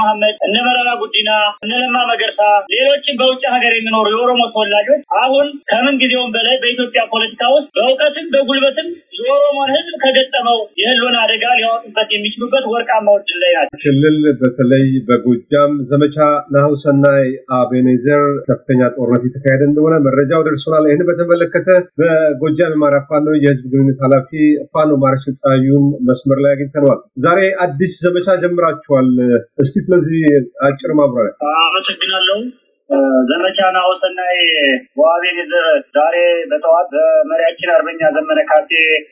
መሐመድ፣ እነ መረራ ጉዲና፣ እነ ለማ መገርሳ፣ ሌሎችም በውጭ ሀገር የሚኖሩ የኦሮሞ ተወላጆች አሁን ከምን ጊዜውም በላይ በኢትዮጵያ ፖለቲካ ውስጥ በእውቀትም በጉልበትም የኦሮሞን ሕዝብ ከገጠመው የህልውና አደጋ ሊያወጡበት የሚችሉበት ወርቃማ ዕድል ላይ ናቸው። ክልል በተለይ በጎጃም ዘመቻ ናሁሰናይ አቤኔዘር ከፍተኛ ጦርነት የተካሄደ እንደሆነ መረጃው ደርሶናል። ይህን በተመለከተ በጎጃም የአማራ ፋኖ የህዝብ ግንኙነት ኃላፊ ፋኖ ማርሽ ፀሐዩን መስመር ላይ አግኝተነዋል። ዛሬ አዲስ ዘመቻ ጀምራችኋል። እስቲ ስለዚህ አጭር ማብራሪያ። አመሰግናለሁ። ዘመቻ ናሁሰናይ በአቤኔዘር ዛሬ በጠዋት በመሪያችን አርበኛ ዘመነ ካሴ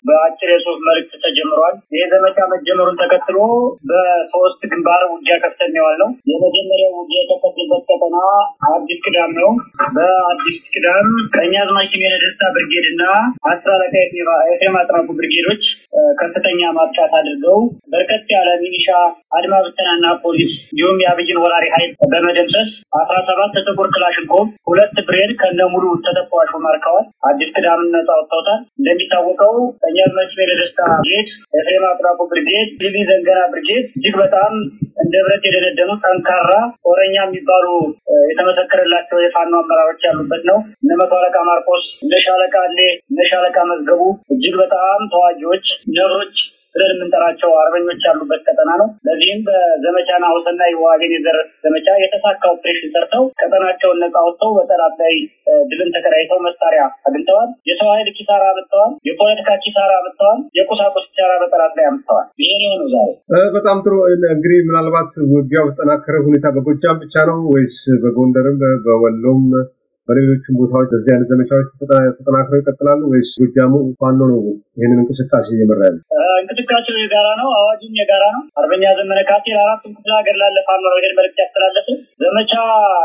በአጭር የጽሁፍ መልእክት ተጀምሯል። ይህ ዘመቻ መጀመሩን ተከትሎ በሶስት ግንባር ውጊያ ከፍተን የዋል ነው። የመጀመሪያው ውጊያ የከፈትንበት ቀጠና አዲስ ቅዳም ነው። በአዲስ ቅዳም ቀኛዝማች ስሜነ ደስታ ብርጌድ እና አስር አለቃ ኤፍሬም አጥናፉ ብርጌዶች ከፍተኛ ማጥቃት አድርገው በርከት ያለ ሚኒሻ አድማ ብተናና ፖሊስ እንዲሁም የአብይን ወራሪ ኃይል በመደምሰስ አስራ ሰባት ጥቁር ክላሽንኮቭ ሁለት ብሬን ከነ ሙሉ ተተኳሹ ማርከዋል። አዲስ ቅዳምን ነጻ ወጥተውታል። እንደሚታወቀው ቀኛዝማች ስሜነ ደስታ ብርጌድ፣ ኤፍሬም አጥናፉ ብርጌድ፣ ዲሊ ዘንገና ብርጌድ እጅግ በጣም እንደ ብረት የደነደኑ ጠንካራ ጦረኛ የሚባሉ የተመሰከረላቸው የፋኖ አመራሮች ያሉበት ነው። እነ መቶ አለቃ ማርቆስ፣ እነ ሻለቃ አሌ፣ እነ ሻለቃ መዝገቡ እጅግ በጣም ተዋጊዎች ነብሮች ብለን የምንጠራቸው አርበኞች ያሉበት ቀጠና ነው። ለዚህም በዘመቻ ናሁሰናይ ወአቤኔዘር ዘመቻ የተሳካ ኦፕሬሽን ሰርተው ቀጠናቸውን ነጻ ወጥተው በጠላት ላይ ድልን ተቀዳጅተው መሳሪያ አግኝተዋል። የሰው ኃይል ኪሳራ አምጥተዋል። የፖለቲካ ኪሳራ አምጥተዋል። የቁሳቁስ ኪሳራ በጠላት ላይ አምጥተዋል። ይሄ ነው ዛሬ። በጣም ጥሩ። እንግዲህ ምናልባት ውጊያው በተጠናከረ ሁኔታ በጎጃም ብቻ ነው ወይስ በጎንደርም በወሎም በሌሎችም ቦታዎች በዚህ አይነት ዘመቻዎች ተጠናክረው ይቀጥላሉ ወይስ ጎጃሙ ፋኖ ነው ይህንን እንቅስቃሴ እየመራ ያለ? እንቅስቃሴው የጋራ ነው። አዋጁም የጋራ ነው። አርበኛ ዘመነ ካሴ ለአራቱም ክፍለ ሀገር ላለ ፋኖ ረገድ መልዕክት ያስተላለፉ ዘመቻ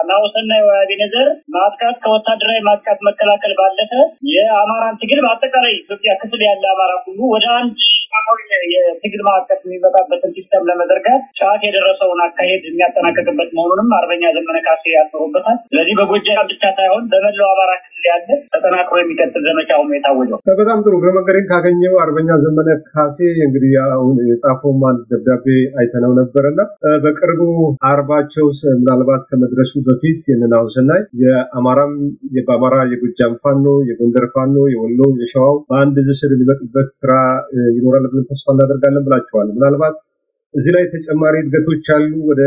ናሁሰናይ ወአቤኔዘር ማጥቃት ከወታደራዊ ማጥቃት መከላከል ባለፈ የአማራን ትግል በአጠቃላይ ኢትዮጵያ ክፍል ያለ አማራ ሁሉ ወደ አንድ የትግል ማዕቀፍ የሚመጣበትን system ለመዘርጋት ጫፍ የደረሰውን አካሄድ የሚያጠናቀቅበት መሆኑንም አርበኛ ዘመነ ካሴ ያስበውበታል። ስለዚህ በጎጃም ብቻ ሳይሆን በመላው አማራ ክልል ያለ ተጠናክሮ የሚቀጥል ዘመቻ የታወጀው። በጣም ጥሩ። እግረ መንገዴን ካገኘው አርበኛ ዘመነ ካሴ እንግዲህ አሁን የጻፈውም አንድ ደብዳቤ አይተነው ነበረና በቅርቡ አርባቸው ምናልባት ከመድረሱ በፊት ናሁሰናይ የአማራም በአማራ የጎጃም ፋኖ፣ የጎንደር ፋኖ፣ የወሎ፣ የሸዋው በአንድ እዝ ስር የሚመጡበት ስራ ይኖራል ብለን ተስፋ እናደርጋለን ብላችኋል። ምናልባት እዚህ ላይ ተጨማሪ እድገቶች አሉ ወደ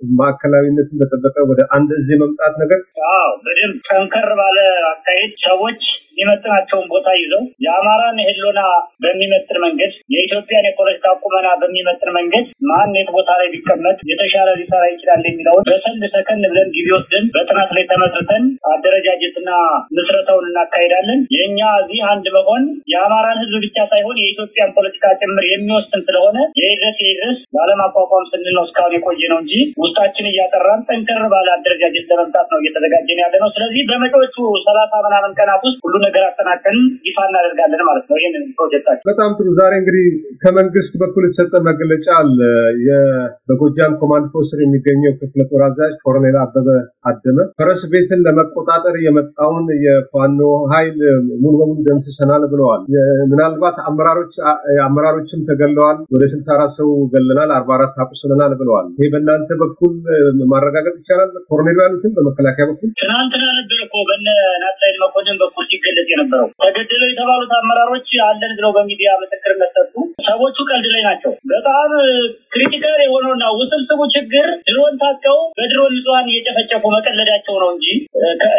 ማዕከላዊነትን በጠበቀ ወደ አንድ እዝ መምጣት ነገር አዎ በደንብ ጠንከር ባለ አካሄድ ሰዎች የሚመጥናቸውን ቦታ ይዘው የአማራን ህልውና በሚመጥን መንገድ የኢትዮጵያን የፖለቲካ ቁመና በሚመጥን መንገድ ማን የት ቦታ ላይ ቢቀመጥ የተሻለ ሊሰራ ይችላል የሚለውን በሰንድ ሰከን ብለን ጊዜ ወስደን በጥናት ላይ ተመስርተን አደረጃጀትና ምስረታውን እናካሄዳለን። የእኛ እዚህ አንድ መሆን የአማራን ህዝብ ብቻ ሳይሆን የኢትዮጵያን ፖለቲካ ጭምር የሚወስን ስለሆነ የድረስ የድረስ ባለማቋቋም ስንል ነው እስካሁን የቆየ ነው እንጂ ውስጣችን እያጠራን ጠንከር ባለ አደረጃጀት ለመምጣት ነው እየተዘጋጀን ያለ ነው። ስለዚህ በመጪዎቹ ሰላሳ ምናምን ቀናት ውስጥ ሁሉ ነገር አጠናቀን ይፋ እናደርጋለን ማለት ነው። ይህንን ፕሮጀክታችን በጣም ጥሩ። ዛሬ እንግዲህ ከመንግስት በኩል የተሰጠ መግለጫ አለ። በጎጃም ኮማንድ ፖስት ስር የሚገኘው ክፍለ ጦር አዛዥ ኮሎኔል አበበ አደመ ፈረስ ቤትን ለመቆጣጠር የመጣውን የፋኖ ኃይል ሙሉ በሙሉ ደምስሰናል ብለዋል። ምናልባት አመራሮች አመራሮችም ተገለዋል። ወደ ስልሳ አራት ሰው ገለናል፣ አርባ አራት አቁስለናል ብለዋል። ይሄ በእናንተ በኩል ማረጋገጥ ይቻላል? ኮሎኔሉ ያሉትን በመከላከያ በኩል ትናንትና ነበር እኮ በነ ናትናኤል መኮንን በኩል ሲገለጽ የነበረው ተገደለው የተባሉት አመራሮች አለን ብለው በሚዲያ ምስክርነት ሰጡ። ሰዎቹ ቀልድ ላይ ናቸው። በጣም critical የሆነውና ውስብስቡ ችግር ድሮን ታጥቀው በድሮን ንጹሐን እየጨፈጨፉ መቀለዳቸው ነው እንጂ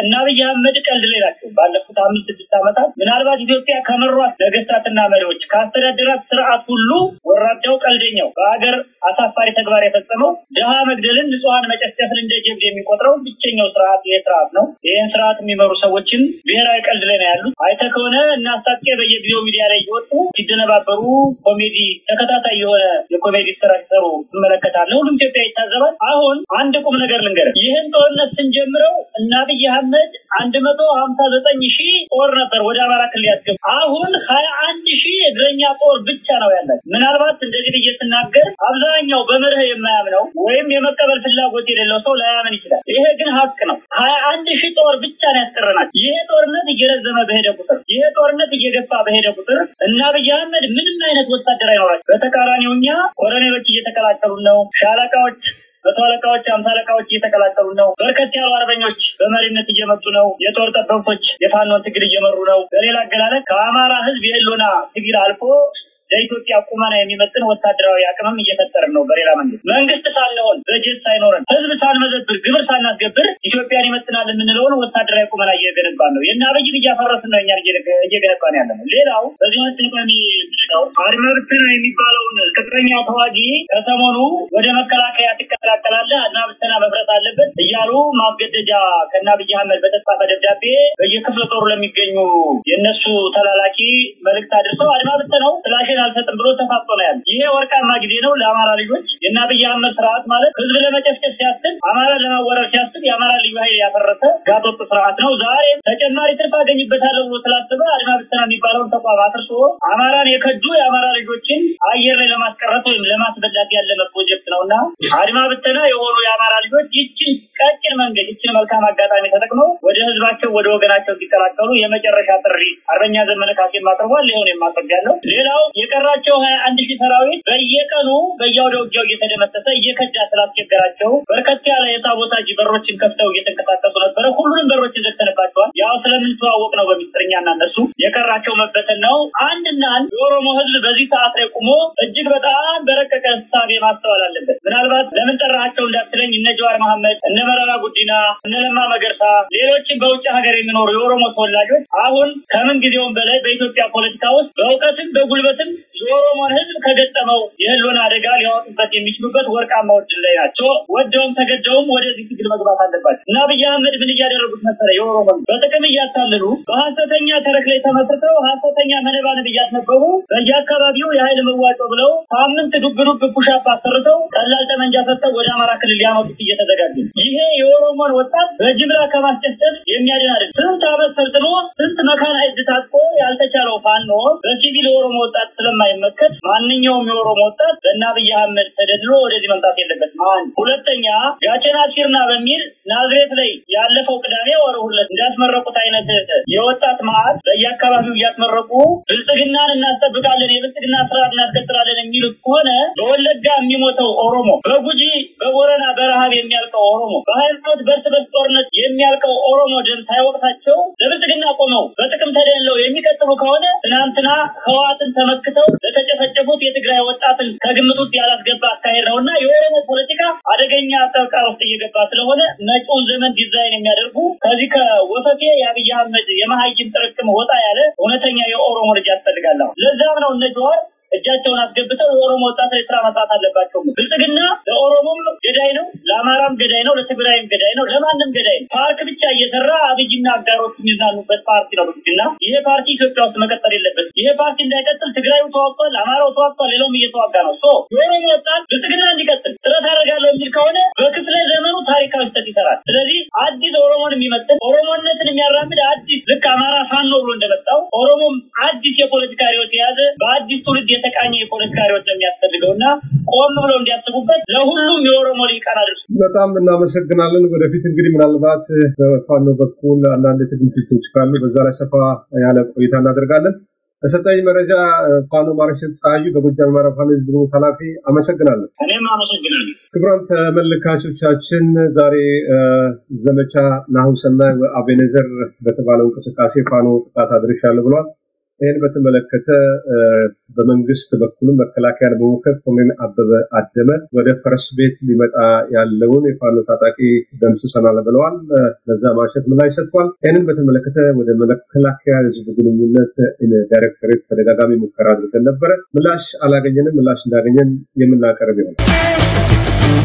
እነ አብይ አህመድ ቀልድ ላይ ናቸው። ባለፉት አምስት ስድስት ዓመታት ምናልባት ኢትዮጵያ ከመሯት ነገስታትና መሪዎች ከአስተዳደራት ስርዓት ሁሉ ወራዳው ቀልደኛው በሀገር አሳፋሪ ተግባር የፈጸመው ድሃ መግደልን፣ ንጹሐን መጨፍጨፍን እንደ ጀብድ የሚቆጥረው ብቸኛው ስርዓት ይህ ስርዓት ነው። ይህን ስርዓት የሚመሩ ሰዎችም ብሔራዊ ቀልድ ላይ ነው ያሉት። አይተህ ከሆነ እነ አስታጥቄ በየጊዜው ሚዲያ ላይ እየወጡ ሲደነባበሩ ኮሜዲ ተከታታይ የሆነ የኮሜዲ ስራ ሲሰሩ ትመለከታለህ። ሁሉም ኢትዮጵያ ይታዘባል። አሁን አንድ ቁም ነገር ልንገርህ። ይህን ጦርነት ስንጀምረው እነ አብይ አህመድ አንድ መቶ ሀምሳ ዘጠኝ ሺህ ጦር ነበር ወደ አማራ ክልል ያስገቡ። አሁን ሀያ አንድ ሺህ እግረኛ ጦር ብቻ ነው ያለን። ምናልባት እንደዚህ ብዬ ስናገር አብዛኛው በመርህ የማያምነው ወይም የመቀበል ፍላጎት የሌለው ሰው ላያምን ይችላል። ይሄ ግን ሀቅ ነው። ሀያ አንድ ሺህ ጦር ብቻ ነው ያስቀረናል። ይሄ ጦርነት እየረዘመ በሄደ ቁጥር፣ ይሄ ጦርነት እየገፋ በሄደ ቁጥር እና አብይ አህመድ ምንም አይነት ወታደር አይኖራቸው። በተቃራኒው እኛ ኮሎኔሎች እየተቀላቀሉ ነው። ሻለቃዎች መቶ አለቃዎች፣ አምሳ አለቃዎች እየተቀላቀሉ ነው። በርከት ያሉ አርበኞች በመሪነት እየመጡ ነው። የጦር ጠበብቶች የፋኖን ትግል እየመሩ ነው። በሌላ አገላለጽ ከአማራ ህዝብ የህልውና ትግል አልፎ ለኢትዮጵያ ቁመና የሚመጥን ወታደራዊ አቅምም እየፈጠርን ነው። በሌላ መንግስት መንግስት ሳንሆን በጀት ሳይኖረን ህዝብ ሳንመዘብር ግብር ሳናስገብር ኢትዮጵያን ይመጥናል የምንለውን ወታደራዊ ቁመና እየገነባን ነው። የእነ አብይን እያፈረስን ነው እኛን እየገነባን ያለ ነው። ሌላው በዚህ ወቅት የሚለው አድማ ብተና የሚባለውን ቅጥረኛ ተዋጊ ከሰሞኑ ወደ መከላከያ ትቀላቀላለህ፣ አድማ ብተና መፍረስ አለበት እያሉ ማስገደጃ ከእነ አብይ አህመድ በተጻፈ ደብዳቤ በየክፍለ ጦሩ ለሚገኙ የእነሱ ተላላኪ መልእክት አድርሰው አድማ ብተናው ስላሽ አልሰጥም ብሎ ተፋጦ ነው ያለ። ይሄ ወርቃማ ጊዜ ነው ለአማራ ልጆች። የእነ አብይ አህመድ ስርዓት ማለት ህዝብ ለመጨፍጨፍ ሲያስብ፣ አማራ ለማወረር ሲያስብ የአማራ ልዩ ኃይል ያፈረሰ ጋጦጥ ስርዓት ነው። ዛሬ ተጨማሪ ትርፍ አገኝበታለሁ ብሎ ስላስበ አድማ ብተና የሚባለውን ተቋም አፍርሶ አማራን የከዱ የአማራ ልጆችን አየር ላይ ለማስቀረት ወይም ለማስበላት ያለመ ፕሮጀክት ነው እና አድማ ብተና የሆኑ የአማራ ልጆች ይችን ቀጭን መንገድ ይችን መልካም አጋጣሚ ተጠቅመው ወደ ህዝባቸው ወደ ወገናቸው ሲቀላቀሉ የመጨረሻ ጥሪ አርበኛ ዘመነ ካሴም አቅርቧል። ሊሆን የማስረጃለሁ ሌላው የቀራቸው ሀያ አንድ ሺህ ሰራዊት በየቀኑ በየአውደ ውጊያው እየተደመሰሰ እየከዳ ስላስቸገራቸው በርከት ያለ የሳቦታጅ በሮችን ከፍተው እየተንቀሳቀሱ ነበረ። ሁሉንም በሮችን ዘግተንባቸዋል። ያው ስለምንተዋወቅ ነው በሚስጥርኛ እና እነሱ የቀራቸው መበተን ነው። አንድና አንድ የኦሮሞ ህዝብ በዚህ ሰዓት ላይ ቁሞ እጅግ በጣም በረቀቀ ህሳቤ ማስተዋል አለበት። ምናልባት ለምን ጠራቸው እንዳትለኝ እነ ጀዋር መሐመድ፣ እነ መረራ ጉዲና፣ እነ ለማ መገርሳ፣ ሌሎችም በውጭ ሀገር የሚኖሩ የኦሮሞ ተወላጆች አሁን ከምን ጊዜውም በላይ በኢትዮጵያ ፖለቲካ ውስጥ በእውቀትም በጉልበትም የኦሮሞን ህዝብ ከገጠመው የህልውና አደጋ ሊያወጡበት የሚችሉበት ወርቃማ እድል ላይ ናቸው። ወደውም ተገደውም ወደዚህ ትግል መግባት አለባቸው እና አብይ አህመድ ምን እያደረጉት መሰለ የኦሮሞን በጥቅም እያታለሉ በሀሰተኛ ተረክ ላይ ተመስርተው ሀሰተኛ መነባነብ እያስነበቡ በየአካባቢው የሀይል መዋጮ ብለው ሳምንት ዱብ ዱብ push-up አሰርተው ቀላል ጠመንጃ ሰጥተው ወደ አማራ ክልል ሊያመጡት እየተዘጋጁ ይሄ የኦሮሞን ወጣት በጅምላ ከማስጨፍጨፍ የሚያድን አይደለም። ስንት አመት ሰልጥኖ ስንት mechanized ታጥቆ ያልተቻለው ፋኖ በሲቪል የኦሮሞ ወጣት ስለማይመከት ማንኛውም የኦሮሞ ወጣት በእነ አብይ አህመድ ተደልሎ ወደዚህ መምጣት የለበትም። አንድ ሁለተኛ gaachana sirnaa በሚል ናዝሬት ላይ ያለፈው ቅዳሜ ወር ሁለት እንዳስመረቁት አይነት የወጣት ማዕት በየአካባቢው እያስመረቁ ብልጽግናን እናስጠብቃለን፣ የብልጽግና ስርዓት እናስቀጥላለን የሚሉት ከሆነ በወለጋ የሚሞተው ኦሮሞ፣ በጉጂ በቦረና በረሃብ የሚያልቀው ኦሮሞ፣ በሃይማኖት በእርስ በርስ ጦርነት የሚያልቀው ኦሮሞ ደም ሳይወቅታቸው ለብልጽግና ቆመው በጥቅም ተደለው የሚቀጥሉ ከሆነ ትናንትና ህዋትን ተመክተው ለተጨፈጨፉት የትግራይ ወጣትን ከግምት ውስጥ ያላስገባ አካሄድ ነው እና የኦሮሞ ፖለቲካ አደገኛ ጠብቃ ውስጥ እየገባ ስለሆነ መጪውን ዘመን ዲዛይን የሚያደርጉ ከዚህ ከወፈፌ የአብይ አህመድ የመሀይም ጥርቅም ወጣ ያለ እውነተኛ የኦሮሞ ልጅ ያስፈልጋል። ለዛም ነው እነ ጀዋር እጃቸውን አስገብተው የኦሮሞ ወጣት ላይ ስራ መስራት አለባቸው። ብልጽግና ለኦሮሞም ገዳይ ነው፣ ለአማራም ገዳይ ነው፣ ለትግራይም ገዳይ ነው፣ ለማንም ገዳይ ነው። ፓርክ ብቻ እየሰራ አብይና አጋሮች የሚዝናኑበት ፓርቲ ነው ብልጽግና። ይሄ ፓርቲ ኢትዮጵያ ውስጥ መቀጠል የለበት። ይሄ ፓርቲ እንዳይቀጥል ትግራዩ ተዋግቷል፣ አማራው ተዋግቷል፣ ሌላውም እየተዋጋ ነው። ሶ የኦሮሞ ወጣት ብልጽግና እንዲቀጥል ጥረት አደርጋለሁ የሚል ከሆነ በክፍለ ዘመኑ ታሪካዊ ስህተት ይሰራል። ስለዚህ አዲስ ኦሮሞን የሚመጥን ኦሮሞነትን የሚያራምድ አዲስ ልክ አማራ ፋኖ ብሎ እንደመጣው ኦሮሞም አዲስ የፖለቲካ በአዲስ ትውልድ የተቃኘ የፖለቲካ ሪዮት የሚያስፈልገው እና ቆም ብለው እንዲያስቡበት ለሁሉም የኦሮሞ ሊቃን አድርሱ። በጣም እናመሰግናለን። ወደፊት እንግዲህ ምናልባት በፋኖ በኩል አንዳንድ የትግል ስልቶች ካሉ በዛ ላይ ሰፋ ያለ ቆይታ እናደርጋለን። በሰጠኝ መረጃ ፋኖ ማርሸት ፀሐዩ በጎጃም አማራ ፋኖ ህዝብ ግንኙነት ኃላፊ አመሰግናለሁ። እኔም አመሰግናለሁ። ክቡራን ተመልካቾቻችን ዛሬ ዘመቻ ናሁሰናይ አቤኔዘር በተባለው እንቅስቃሴ ፋኖ ጥቃት አድርሻለሁ ብሏል። ይህን በተመለከተ በመንግስት በኩልም መከላከያን በመወከል ኮሎኔል አበበ አደመ ወደ ፈረስ ቤት ሊመጣ ያለውን የፋኖ ታጣቂ ደምስሰናል ብለዋል። ለዛ ማሸት ምላሽ ሰጥቷል። ይህንን በተመለከተ ወደ መከላከያ ህዝብ ግንኙነት ዳይሬክተሬት ተደጋጋሚ ሙከራ አድርገን ነበረ። ምላሽ አላገኘንም። ምላሽ እንዳገኘን የምናቀርብ ይሆናል።